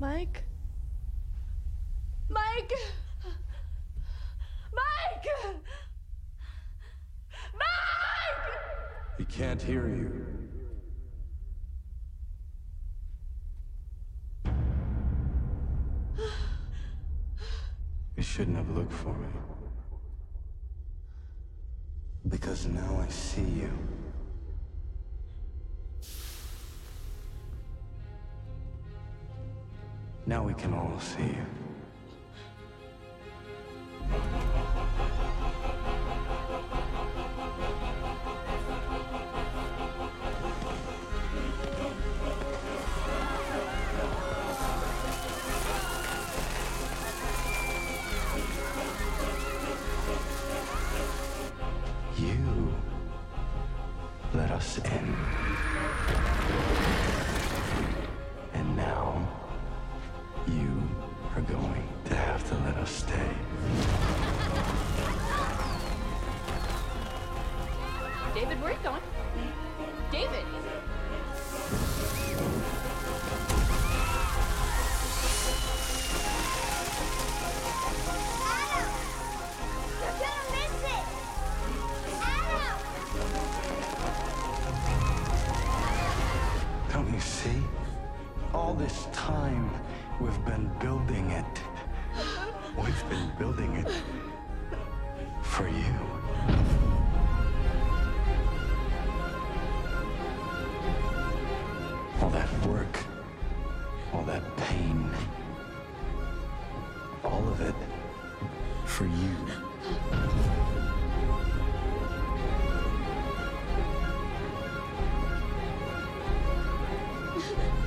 Mike? Mike! Mike! Mike! He can't hear you. You shouldn't have looked for me. Because now I see you. Now we can all see you. You let us in. Are going to have to let us stay. David, where are you going? David! You're gonna miss it! Don't you see? All this time we've been building it. We've been building it for you. All that work, all that pain, all of it for you.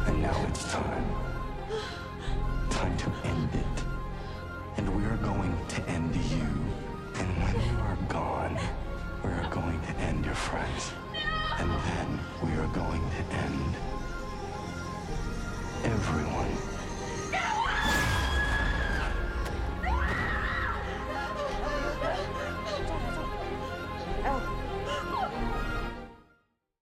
And now it's time. End